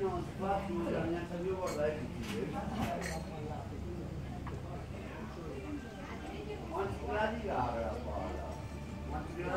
Não, os quatro, a minha família vai lá.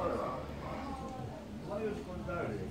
彼は。彼は。彼は。彼は。彼は。彼は。彼。